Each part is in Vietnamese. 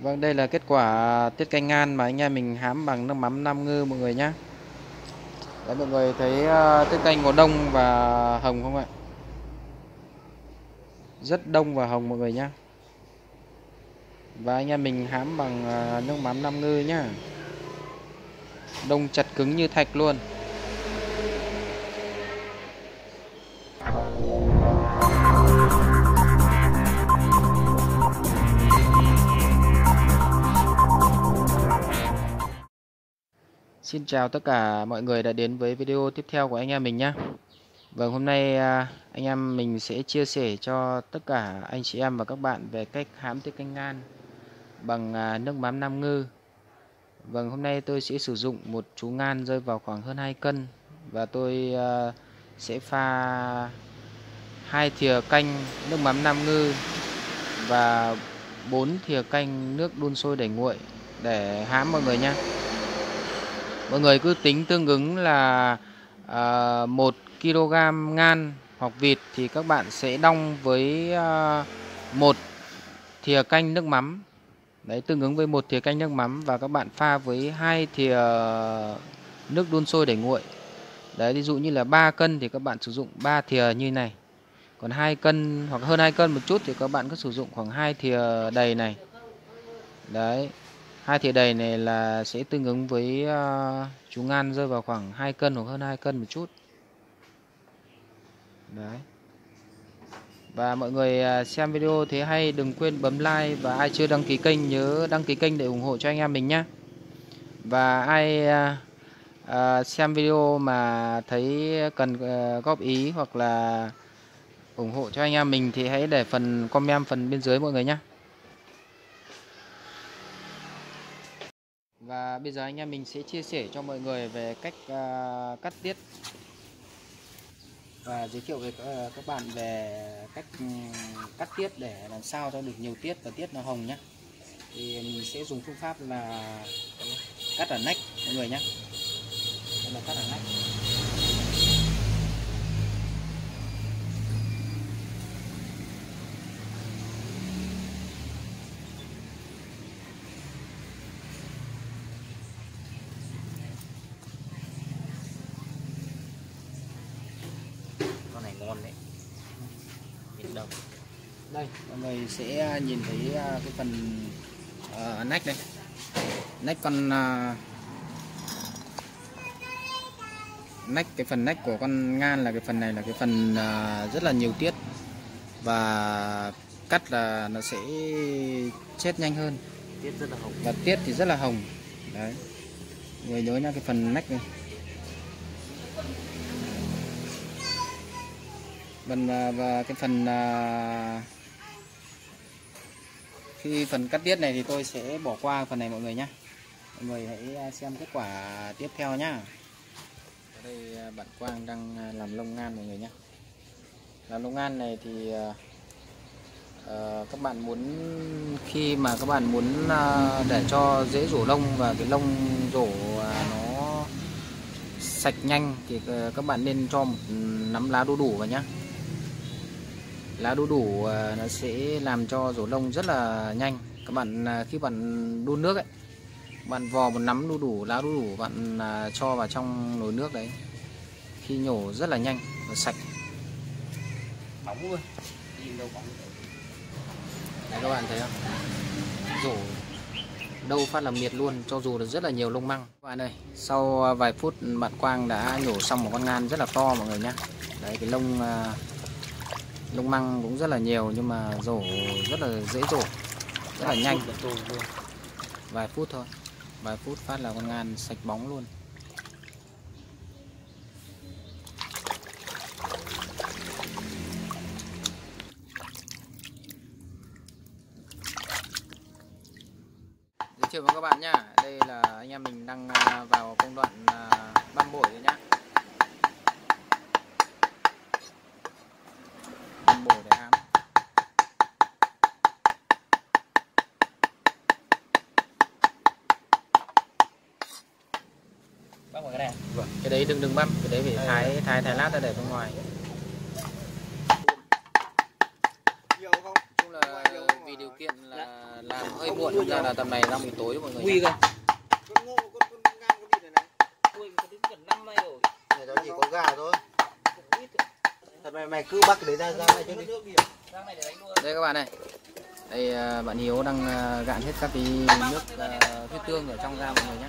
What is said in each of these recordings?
Vâng, đây là kết quả tiết canh ngan mà anh em mình hám bằng nước mắm Nam Ngư mọi người nhé. Đấy mọi người thấy uh, tiết canh có đông và hồng không ạ? Rất đông và hồng mọi người nhé. Và anh em mình hám bằng uh, nước mắm Nam Ngư nhá. Đông chặt cứng như thạch luôn. Xin chào tất cả mọi người đã đến với video tiếp theo của anh em mình nhé Vâng hôm nay à, anh em mình sẽ chia sẻ cho tất cả anh chị em và các bạn về cách hãm tiết canh ngan bằng à, nước mắm Nam Ngư. Vâng hôm nay tôi sẽ sử dụng một chú ngan rơi vào khoảng hơn 2 cân và tôi à, sẽ pha hai thìa canh nước mắm Nam Ngư và 4 thìa canh nước đun sôi để nguội để hãm mọi người nhé mọi người cứ tính tương ứng là ờ, à, 1 kg ngan hoặc vịt thì các bạn sẽ đong với à, một thìa canh nước mắm. Đấy tương ứng với một thìa canh nước mắm và các bạn pha với hai thìa nước đun sôi để nguội. Đấy ví dụ như là 3 cân thì các bạn sử dụng 3 thìa như này. Còn hai cân hoặc hơn 2 cân một chút thì các bạn cứ sử dụng khoảng hai thìa đầy này. Đấy hai thìa đầy này là sẽ tương ứng với uh, chú ngan rơi vào khoảng 2 cân hoặc hơn 2 cân một chút. Đấy. Và mọi người ờ, xem video thế hay đừng quên bấm like và ai chưa đăng ký kênh nhớ đăng ký kênh để ủng hộ cho anh em mình nhé và ai uh, uh, xem video mà thấy cần uh, góp ý hoặc là ủng hộ cho anh em mình thì hãy để phần comment phần bên dưới mọi người nhé Và bây giờ anh em mình sẽ chia sẻ cho mọi người về cách uh, cắt tiết và giới thiệu với uh, các bạn về cách um, cắt tiết để làm sao cho được nhiều tiết và tiết nó hồng nhé. Thì mình sẽ dùng phương pháp là cắt ở nách mọi người nhé. Đây là cắt ở nách. Ngon đấy. Nhìn đâu đây mọi người sẽ nhìn thấy à, cái phần uh, nách đây. Nách con uh, nách cái phần nách của con ngan là cái phần này là cái phần uh, rất là nhiều tiết. Và cắt là nó sẽ chết nhanh hơn. Tiết rất là hồng. Và tiết thì rất là hồng. Đấy. Người nhớ nha cái phần nách này mình à, và cái phần à, khi phần cắt tiết này thì tôi sẽ bỏ qua phần này mọi người nhé mọi người hãy à, xem kết quả tiếp theo nhá. Ở đây bạn Quang đang làm lông ngan mọi người nhé làm lông ngan này thì uh, các bạn muốn khi mà các bạn muốn uh, để cho dễ rổ lông và cái lông rổ uh, nó sạch nhanh thì các bạn nên cho một nắm lá đu đủ vào nhé lá đu đủ à, nó sẽ làm cho rổ lông rất là nhanh. Các bạn à, khi bạn đun nước ấy bạn vò một nắm đu đủ lá đu đủ bạn à, cho vào trong nồi nước đấy. Khi nhổ rất là nhanh và sạch. Bóng luôn. Nhìn đâu bóng. Đấy các bạn thấy không? Rổ đâu phát là miệt luôn cho dù là rất là nhiều lông măng. Các bạn ơi sau vài phút bạn Quang đã nhổ xong một con ngan rất là to mọi người nhé đấy cái lông lông măng cũng rất là nhiều nhưng mà rổ rất là dễ rổ rất là nhanh. vài phút thôi. Vài phút phát là con ngan sạch bóng luôn. Giới thiệu với các bạn nhá đây là anh em mình đang à, vào công đoạn à, băm bổi rồi nhá đấy đừng đừng băm. Cái đấy phải thái thái thái lát ra để bên ngoài. Nhiều không? Chung là vì điều kiện là làm hơi muộn. Ra là tầm này đang bị tối mọi người quy cơ. Con ngô con con ngang con vịt này này. Có đến gần năm nay rồi. Này nó chỉ có gà thôi. Thật mày mày cứ bắt cái đấy ra ra này cho đi. Sang này để đánh luôn Đây các bạn này. Đây à, bạn Hiếu đang à, gạn hết các cái nước à, huyết tương ở trong ra mọi người nhé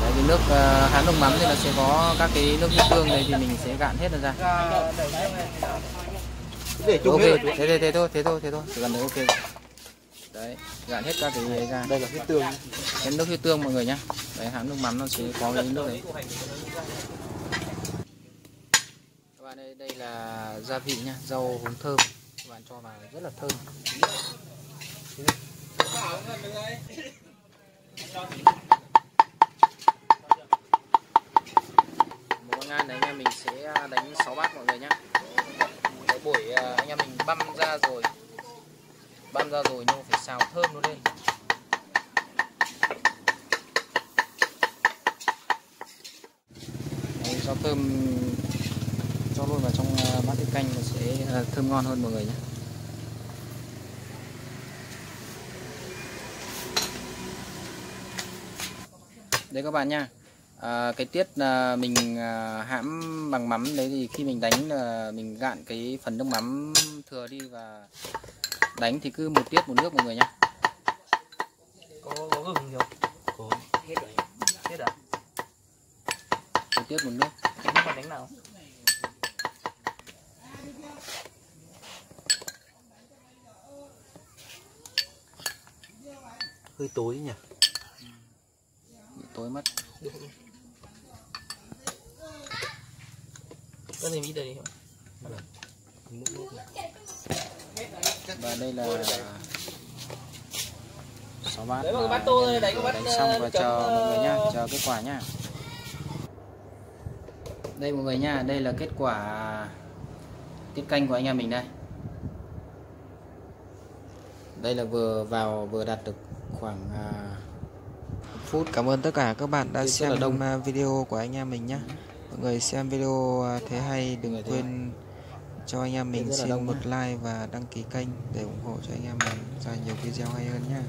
Đấy cái nước à, hãng nước mắm thì nó sẽ có các cái nước huyết tương này thì mình sẽ gạn hết ra. Để chung Ok, thế, thế, thế thôi, thế thôi, thế thôi, chỉ cần đấy ok. Đấy, gạn hết các cái ra. Đây là huyết tương. Cái nước huyết tương mọi người nhá. Đấy hãng nước mắm nó sẽ có cái nước đấy. Các bạn đây đây là gia vị nhá rau húng thơm. Các bạn cho vào rất là thơm một con đấy anh em mình sẽ à, đánh 6 bát mọi người nhá. Cái buổi à, anh em mình băm ra rồi. Băm ra rồi nhưng phải xào thơm nó lên. Đấy, cho thơm cho luôn vào trong à, bát tiết canh nó sẽ thơm ngon hơn mọi người nhé đây các bạn nha à, cái tiết là mình à, hãm bằng mắm đấy thì khi mình đánh là mình gạn cái phần nước mắm thừa đi và đánh thì cứ một tiết một nước mọi người nhé có có gừng không? Có. Hết rồi. Hết rồi một tiết một nước. Nhưng mà đánh nào? Hơi tối nhỉ? Tối mất có gì ít đây đi. Và đây là sáu bát Đấy, mà bát tô bát, đánh xong và ờ, chấm, chờ mọi người nhá ờ, chờ kết quả nhá đây mọi người nha đây là kết quả tiết canh của anh em mình đây. Đây là vừa vào vừa đạt được khoảng à, phút. Cảm ơn tất cả các bạn đã là xem đông. video của anh em mình nhé. Mọi người xem video à, thấy hay đừng quên cho anh em mình xin một nhá. like và đăng ký kênh để ủng hộ cho anh em mình ra nhiều video hay hơn nhé.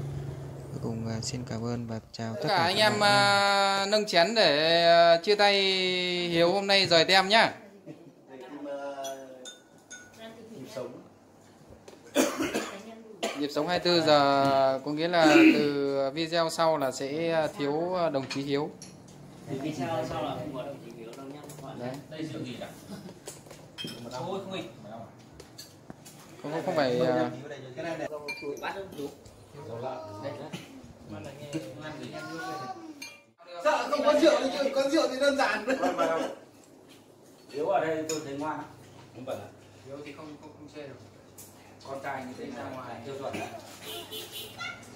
Cuối cùng à, xin cảm ơn và chào tất cả cả anh em à, nâng chén để chia tay Hiếu hôm nay rời tem nhá Nhịp sống 24 giờ có nghĩa là từ video sau là sẽ thiếu đồng chí Hiếu. vì sao sao là không có đồng chí Hiếu nhá Đấy. đây rượu gì đã thôi không nghịch. Không không, không phải à, sợ không có rượu thì có rượu thì đơn giản. Hiếu ở đây tôi thấy ngoan. Không phải là Hiếu thì không không không chê được. con trai như thế ra ngoài. tiêu chuẩn đấy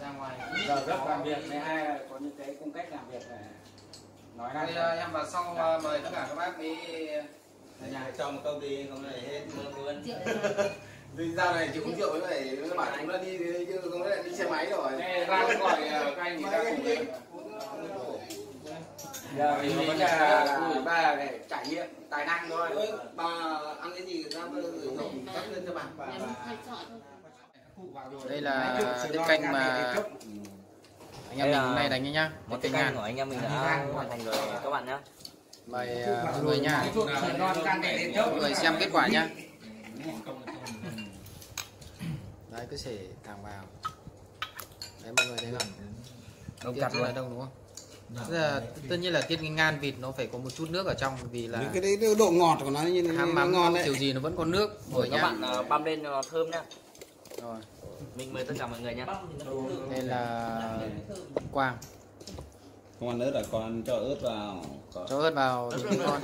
Ra ngoài. giờ rất làm việc này hay là có những cái cung cách làm việc này nói Đây năng à, em vào sau à, mời tất cả các bác đi. Nhà cho một công ty không này hết mưa luôn vì ra này chỉ uống rượu với này nó bảo chúng nó đi chứ không lại đi xe máy rồi. Đây ra gọi à, các anh người ta cùng đến. giờ mình mình là ba để trải nghiệm tài năng thôi. Ôi, bà ăn cái gì ra tổng cắt lên cho bà Đây là tiết canh mà anh em mình hôm nay đánh nhá. Một một cái ngàn. của anh em mình đã hoàn thành rồi các bạn nhé Mời à, mọi người nha. Mọi người xem kết quả nhá. Đấy cứ sẽ thẳng vào. Đấy mọi người thấy không? đông chặt luôn đông đúng không? Tức là, tất nhiên là tiết ngan vịt nó phải có một chút nước ở trong vì là cái đấy độ ngọt của nó như ham nó mắm ngon đấy kiểu gì nó vẫn có nước rồi rồi các nhá. bạn ờ, băm lên cho nó thơm nhá Rồi. Mình mời tất cả mọi người nhá Đây là Quang. Không ăn ớt là con cho ớt vào. Cho ớt vào cái con